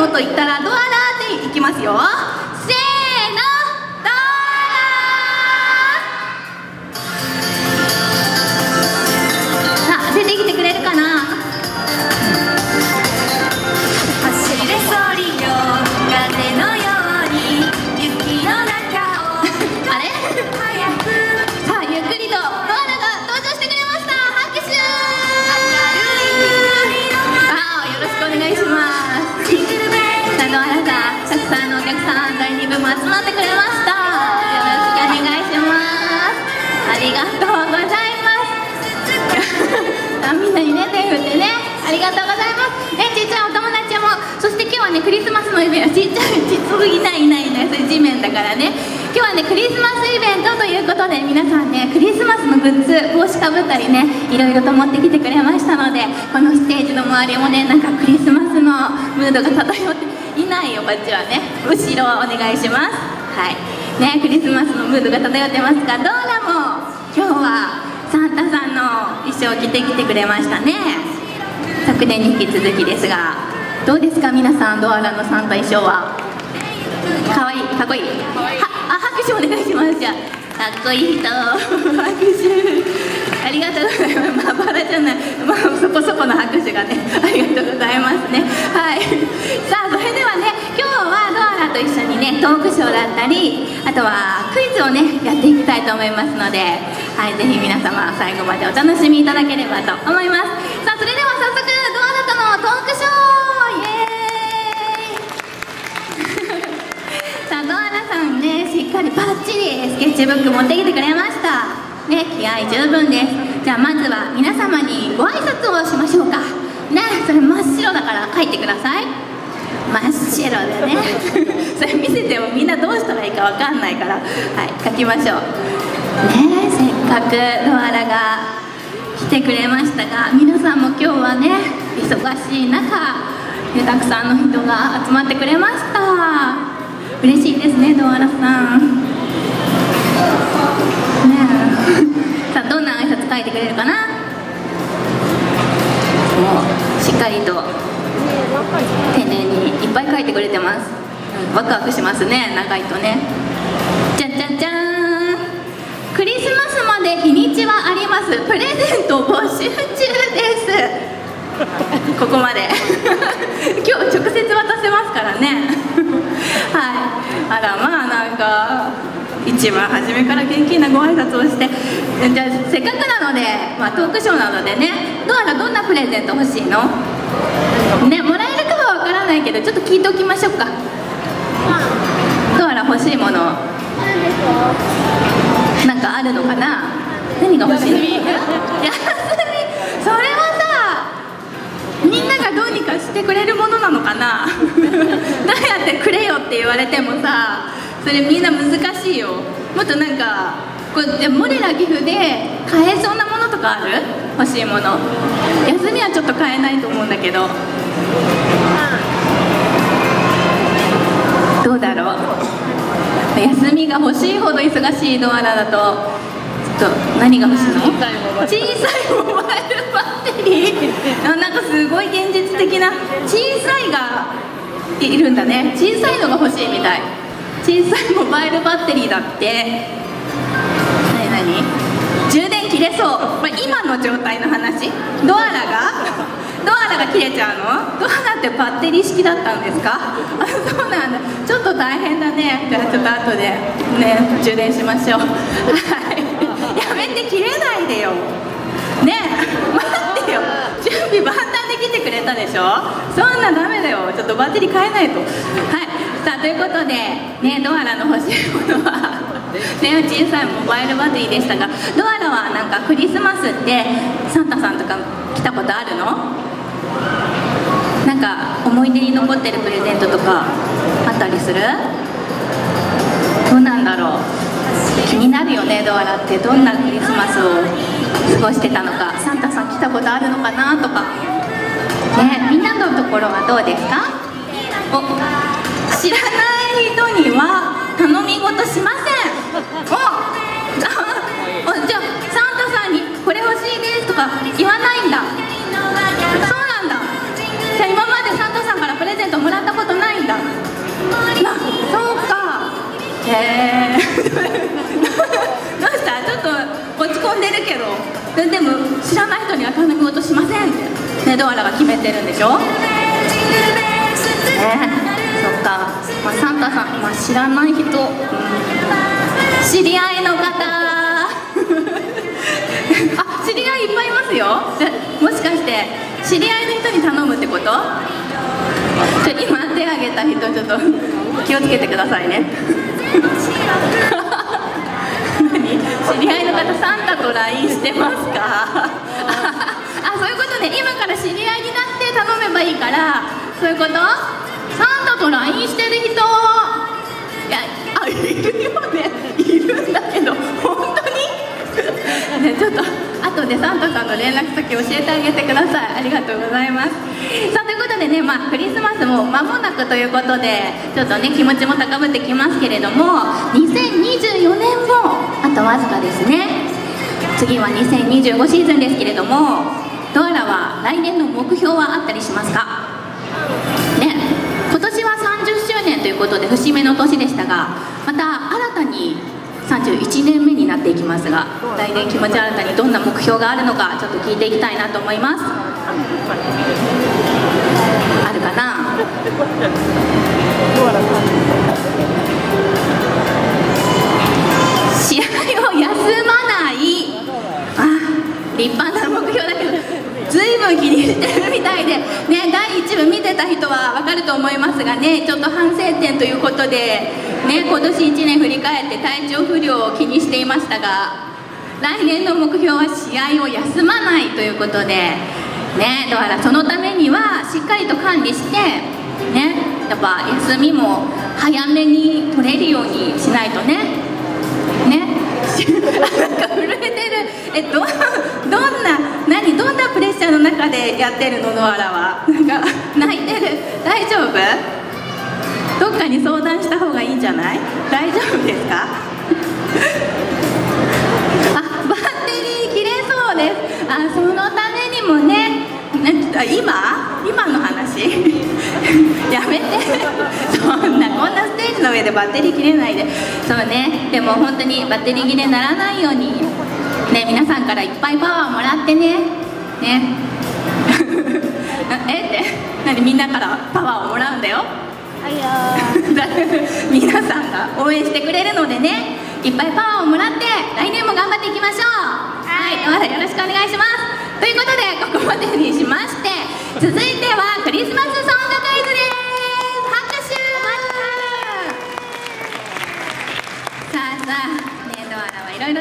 のと言ったらドアラーで行きますよ。のイベントちっちゃいちっつぶいないいないいないそれ地面だからね今日はねクリスマスイベントということで皆さんねクリスマスのグッズ帽子かぶったりねいろいろと持ってきてくれましたのでこのステージの周りもねなんかクリスマスのムードが漂っていないよこっちはね後ろお願いしますはいねクリスマスのムードが漂ってますがドーラも今日はサンタさんの衣装を着てきてくれましたね昨年に引き続きですがどうですか？皆さんドアラのサンタ衣装は。かわいい。かっこいい。はあ拍手お願いします。じゃあかっこいい人。拍手。ありがとうございます。まあバラじゃない。まあそこそこの拍手がねありがとうございますね。はい。さあそれではね今日はドアラと一緒にねトークショーだったりあとはクイズをねやっていきたいと思いますのではいぜひ皆様最後までお楽しみいただければと思います。さあそれではブック持ってきてくれました。ね気合十分です。じゃあまずは皆様にご挨拶をしましょうか。ねそれ真っ白だから書いてください。真っ白でね。それ見せてもみんなどうしたらいいかわかんないから。はい書きましょう。ねせっかくドアラが来てくれましたが皆さんも今日はね忙しい中たくさんの人が集まってくれました。嬉しいですねドアラさん。さあどんな挨拶書いてくれるかな？もうしっかりと丁寧にいっぱい書いてくれてます、うん、ワクワクしますね長いとね。じゃんじゃんじゃーん。クリスマスまで日にちはあります。プレゼント募集中です。ここまで。今日直接渡せますからね。はい。あらまあなんか一番初めから元気なご挨拶をしてじゃあせっかくなので、まあ、トークショーなのでねドアラどんなプレゼント欲しいの？ねもらえるかはわからないけどちょっと聞いておきましょうか。ドアラ欲しいもの。なんかあるのかな？何が欲しいの？休み？それはさみんながどうにかしてくれるものなのかな？どうやってくれよって言われてもさそれみんな難しいよ。もっとなんかこうモレラ岐阜で買えそうなものとかある？欲しいもの。休みはちょっと買えないと思うんだけど。どうだろう？休みが欲しいほど忙しいドアラだと。ちょっと何が欲しいの？小さいモバイルバッテリー？あなんかすごい現実的な。小さいがいるんだね。小さいのが欲しいみたい小さいモバイルバッテリーだって。何何？充電切れそう。これ今の状態の話。ドアラが？ドアラが切れちゃうの？ドアラってバッテリー式だったんですか？あそうなんだ。ちょっと大変だね。じゃあちょっと後でね充電しましょう。はい。やめて切れないでよ。ね。待ってよ。準備万端で来てくれたでしょ？そんなダメだよ。ちょっとバッテリー変えないと。さあということでねドアラの欲しいものは ね小さいモバイルバッテリーでしたがドアラはなんかクリスマスってサンタさんとか来たことあるの？なんか思い出に残ってるプレゼントとかあったりする？どうなんだろう？気になるよねドアラって。どんなクリスマスを過ごしてたのか。サンタさん来たことあるのかなとか。ねみんなのところはどうですか？お知らない人には頼み事しません。おじゃあサンタさんにこれ欲しいですとか言わないんだ。そうなんだ。じゃあ今までサンタさんからプレゼントもらったことないんだ。あそうか。へえ。どうした？ちょっと落ち込んでるけど。でも知らない人には頼み事しませんって。ねドアラが決めてるんでしょ？ね。まあ、サンタさん、まあ、知らない人、うん、知り合いの方。あ知り合いいっぱいいますよ。もしかして知り合いの人に頼むってこと？ちょ今手挙げた人ちょっと気をつけてくださいね。知り合いの方サンタと LINE してますか？あそういうことね。今から知り合いになって頼めばいいからそういうこと？と LINE してる人。いやあいるよね。いるんだけど本当に？ねちょっと後でサンタさんの連絡先教えてあげてください。ありがとうございます。さあということでね、まあ、クリスマスも間もなくということでちょっとね気持ちも高ぶってきますけれども2024年もあとわずかですね。次は2025シーズンですけれどもドアラは来年の目標はあったりしますか？年ということで節目の年でしたがまた新たに31年目になっていきますが来年気持ち新たにどんな目標があるのかちょっと聞いていきたいなと思います。あるかな？いぶん気にしてるみたいで、ね、第1部見てた人は分かると思いますがねちょっと反省点ということで、ね、今年1年振り返って体調不良を気にしていましたが来年の目標は試合を休まないということで、ね、だからそのためにはしっかりと管理して、ね、やっぱ休みも早めに取れるようにしないとね。ねなんか震えてるえどどんな何どんなプレッでやってるのノアラは？なんか泣いてる大丈夫？どっかに相談した方がいいんじゃない？大丈夫ですか？あバッテリー切れそうです。あそのためにもね。な今？今の話？やめて。そんなこんなステージの上でバッテリー切れないで。そうね。でも本当にバッテリー切れにならないように。ね皆さんからいっぱいパワーもらってね。ね。えって何みんなからパワーをもらうんだよ。皆さんが応援してくれるのでね。いっぱいパワーをもらって来年も頑張っていきましょう。はいよろしくお願いします。ということでここまでにしまして続いて